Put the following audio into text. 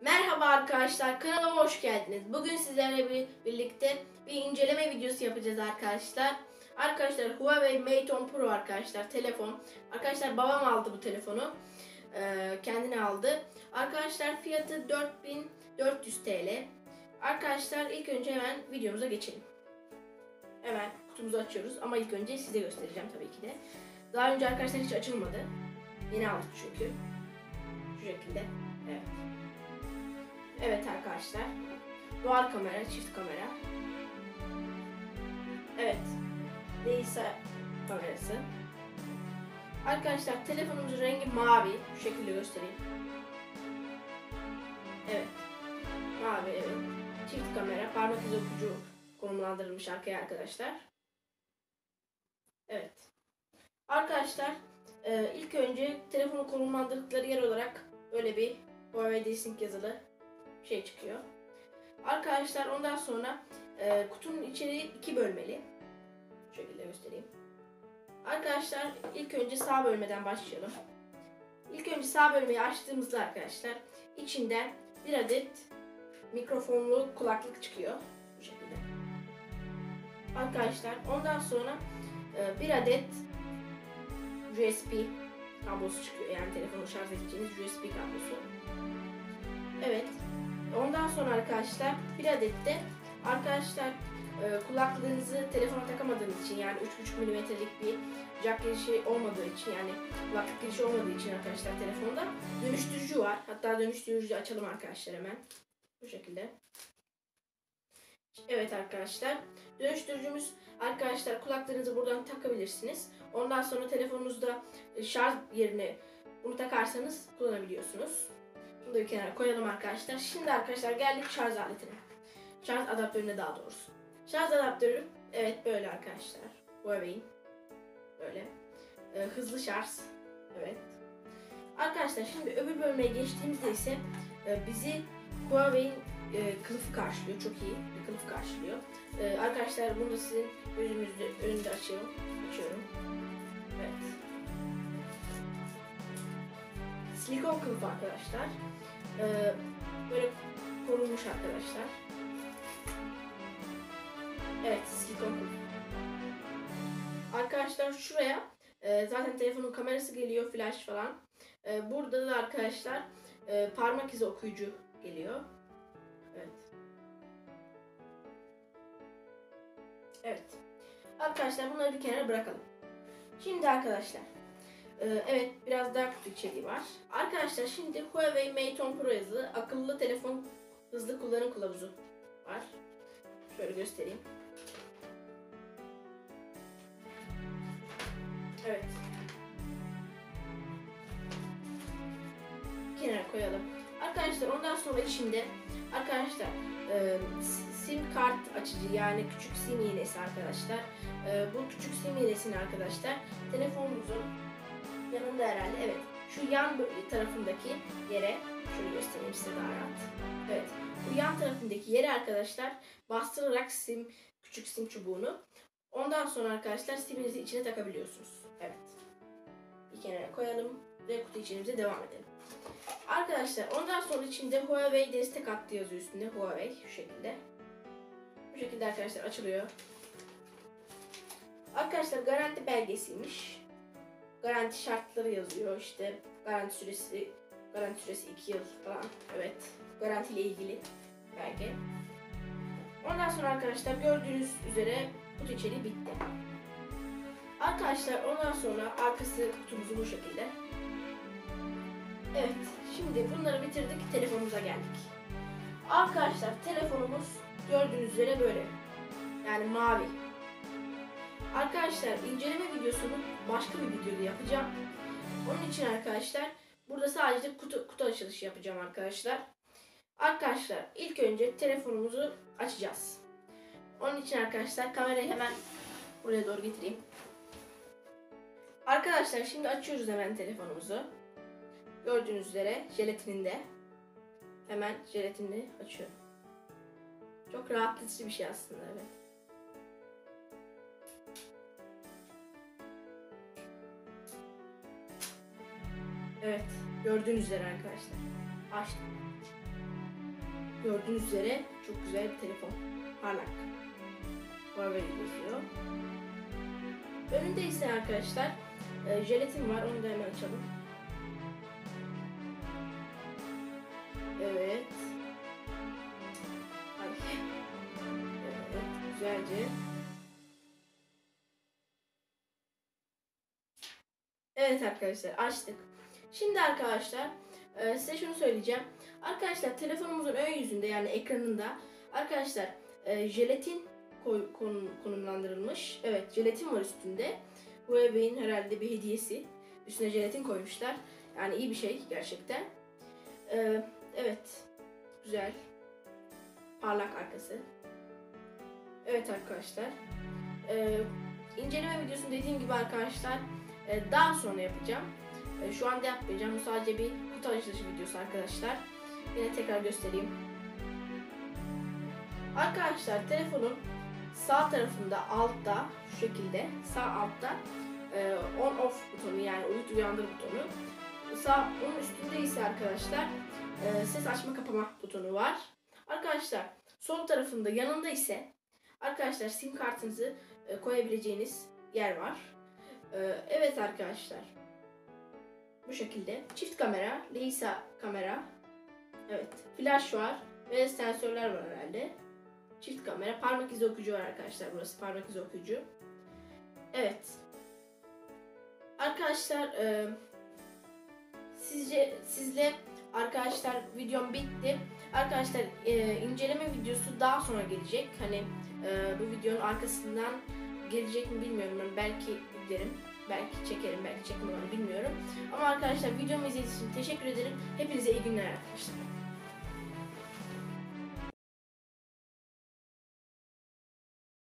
Merhaba arkadaşlar kanalıma hoş geldiniz. Bugün sizlerle bir, birlikte bir inceleme videosu yapacağız arkadaşlar. Arkadaşlar Huawei Mate 10 Pro arkadaşlar telefon. Arkadaşlar babam aldı bu telefonu. Ee, kendine aldı. Arkadaşlar fiyatı 4400 TL. Arkadaşlar ilk önce hemen videomuza geçelim. Hemen kutumuzu açıyoruz ama ilk önce size göstereceğim tabii ki de. Daha önce arkadaşlar hiç açılmadı. Yeni aldık çünkü. Şu şekilde. Evet. Evet arkadaşlar. Dual kamera, çift kamera. Evet. Değilse kamerası. Arkadaşlar telefonumuzun rengi mavi. Şu şekilde göstereyim. Evet. Mavi evet. Çift kamera, parmak izi okuyucu konumlandırılmış arkaya arkadaşlar. Evet. Arkadaşlar e, ilk önce telefonu konumlandırdıkları yer olarak böyle bir Huawei D-Sync yazılı şey çıkıyor. Arkadaşlar ondan sonra e, kutunun içeriği iki bölmeli. Şu şekilde göstereyim. Arkadaşlar ilk önce sağ bölmeden başlayalım. İlk önce sağ bölmeyi açtığımızda arkadaşlar içinden bir adet mikrofonlu kulaklık çıkıyor. Bu şekilde. Arkadaşlar ondan sonra e, bir adet USB kablosu çıkıyor. Yani telefonu şarj edeceğiniz USB kablosu. Sonra arkadaşlar bir adet de arkadaşlar e, kulaklığınızı telefona takamadığınız için yani 3.5 mm'lik bir jack girişi olmadığı için yani kulaklık girişi olmadığı için arkadaşlar telefonda dönüştürücü var. Hatta dönüştürücüyü açalım arkadaşlar hemen. Bu şekilde. Evet arkadaşlar. Dönüştürücümüz arkadaşlar kulaklarınızı buradan takabilirsiniz. Ondan sonra telefonunuzda şarj yerine bunu takarsanız kullanabiliyorsunuz. Bunu da bir kenara koyalım arkadaşlar. Şimdi arkadaşlar geldik şarj aletine. Şarj adaptörüne daha doğrusu. Şarj adaptörü evet böyle arkadaşlar. Huawei'in böyle. Ee, hızlı şarj. Evet. Arkadaşlar şimdi öbür bölmeye geçtiğimizde ise e, bizi Huawei'in e, kılıfı karşılıyor. Çok iyi bir kılıf karşılıyor. E, arkadaşlar bunu da sizin gözünüzde önünde açıyorum. Açıyorum. Silikon kılıf arkadaşlar. Ee, böyle korunmuş arkadaşlar. Evet silikon kılıf. Arkadaşlar şuraya e, zaten telefonun kamerası geliyor flash falan. E, burada da arkadaşlar e, parmak izi okuyucu geliyor. Evet. Evet. Arkadaşlar bunları bir kenara bırakalım. Şimdi arkadaşlar ee, evet biraz daha kutu içeriği var. Arkadaşlar şimdi Huawei Mate 10 Pro yazılı akıllı telefon hızlı kullanım kılavuzu var. Şöyle göstereyim. Evet. Kenara koyalım. Arkadaşlar ondan sonra içinde arkadaşlar e, sim kart açıcı yani küçük sim iğnesi arkadaşlar. E, bu küçük sim iğnesini arkadaşlar telefonumuzun yanında herhalde evet şu yan tarafındaki yere şöyle göstereyim size daha rahat. Evet bu yan tarafındaki yere arkadaşlar bastırarak sim küçük sim çubuğunu ondan sonra arkadaşlar siminizi içine takabiliyorsunuz. Evet. Bir kenara koyalım ve kutu içimize devam edelim. Arkadaşlar ondan sonra içinde Huawei destek hattı yazıyor üstünde Huawei şu şekilde. Bu şekilde arkadaşlar açılıyor. Arkadaşlar garanti belgesiymiş garanti şartları yazıyor işte garanti süresi garanti süresi 2 yıl falan evet garanti ile ilgili belge. Ondan sonra arkadaşlar gördüğünüz üzere kutu içeriği bitti. Arkadaşlar ondan sonra arkası kutumuz bu şekilde. Evet şimdi bunları bitirdik telefonumuza geldik. Arkadaşlar telefonumuz gördüğünüz üzere böyle yani mavi Arkadaşlar inceleme videosunu başka bir videoda yapacağım. Onun için arkadaşlar burada sadece kutu, kutu açılışı yapacağım arkadaşlar. Arkadaşlar ilk önce telefonumuzu açacağız. Onun için arkadaşlar kamerayı hemen buraya doğru getireyim. Arkadaşlar şimdi açıyoruz hemen telefonumuzu. Gördüğünüz üzere jelatininde. Hemen jelatinini açıyorum. Çok rahatlatıcı bir şey aslında evet. Evet. Gördüğünüz üzere arkadaşlar. Açtım. Gördüğünüz üzere çok güzel bir telefon. Parlak. Huawei yazıyor. Önünde ise arkadaşlar e, jelatin var. Onu da hemen açalım. Evet. Ay. Evet, güzelce. Evet arkadaşlar açtık. Şimdi arkadaşlar e, size şunu söyleyeceğim. Arkadaşlar telefonumuzun ön yüzünde yani ekranında arkadaşlar e, jelatin konumlandırılmış. Evet jelatin var üstünde. Huawei'in herhalde bir hediyesi. Üstüne jelatin koymuşlar. Yani iyi bir şey gerçekten. E, evet. Güzel. Parlak arkası. Evet arkadaşlar. E, inceleme videosunu dediğim gibi arkadaşlar daha sonra yapacağım. E, şu anda yapmayacağım. Bu sadece bir kutu açılışı videosu arkadaşlar. Yine tekrar göstereyim. Arkadaşlar telefonun sağ tarafında altta şu şekilde sağ altta e, on off butonu yani uyut uyandır butonu. Sağ onun üstünde ise arkadaşlar e, ses açma kapama butonu var. Arkadaşlar sol tarafında yanında ise arkadaşlar sim kartınızı e, koyabileceğiniz yer var. E, evet arkadaşlar bu şekilde çift kamera, Leisa kamera, evet flash var ve sensörler var herhalde. Çift kamera, parmak izi okuyucu var arkadaşlar. Burası parmak izi okuyucu. Evet. Arkadaşlar e, sizce sizle arkadaşlar videom bitti. Arkadaşlar e, inceleme videosu daha sonra gelecek. Hani e, bu videonun arkasından gelecek mi bilmiyorum. Ben belki giderim. Belki çekerim, belki çekmem bilmiyorum. Ama arkadaşlar videomu izlediğiniz için teşekkür ederim. Hepinize iyi günler arkadaşlar.